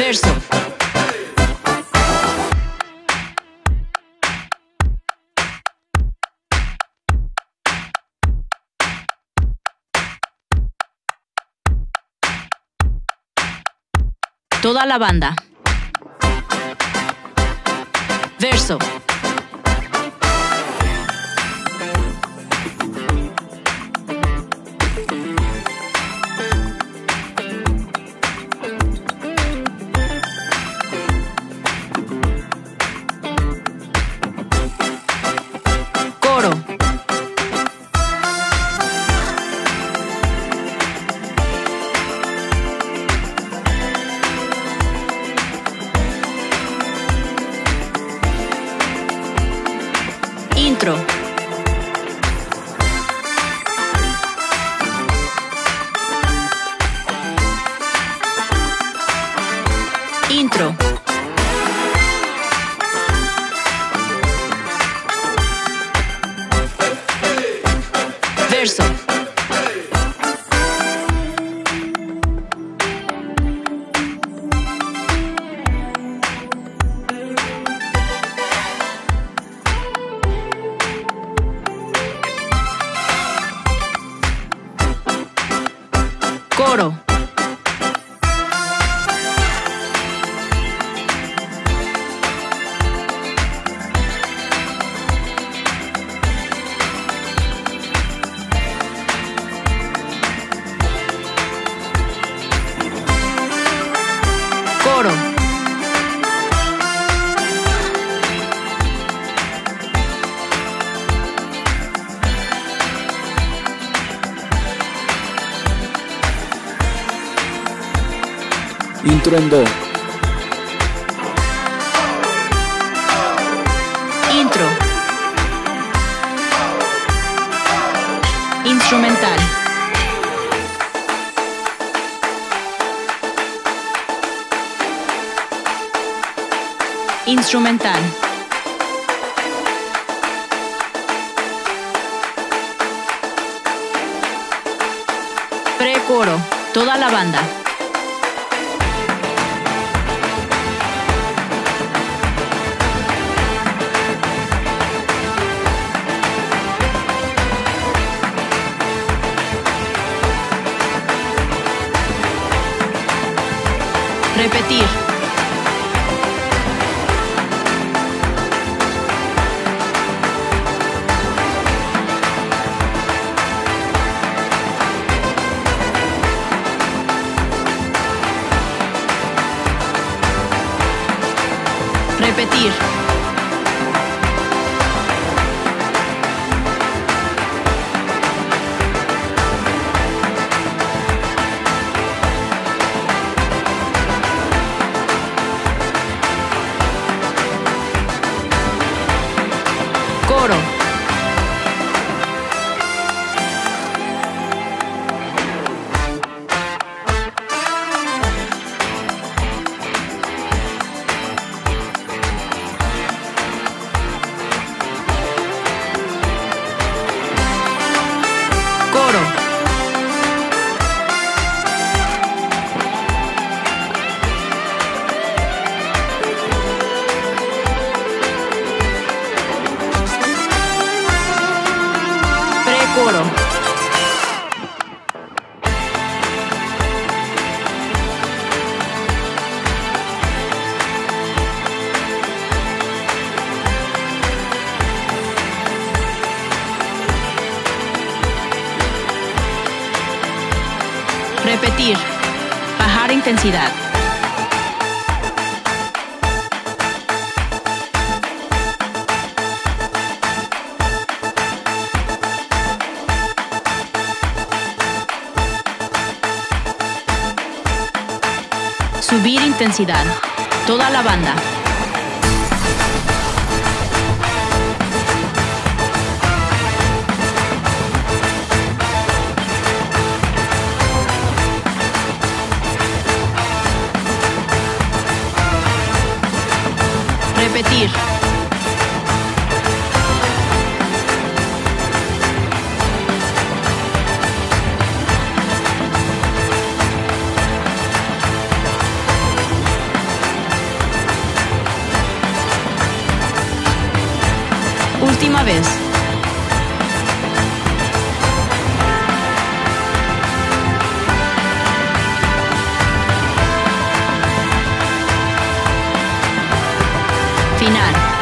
Verso. Toda la banda. Verso. Intro. Intro. Verso. Coro. Do. Intro. Instrumental. Instrumental. Pre-coro. Toda la banda. Repetir. Repetir. Repetir. Bajar intensidad. Subir intensidad. Toda la banda. Última vez. final.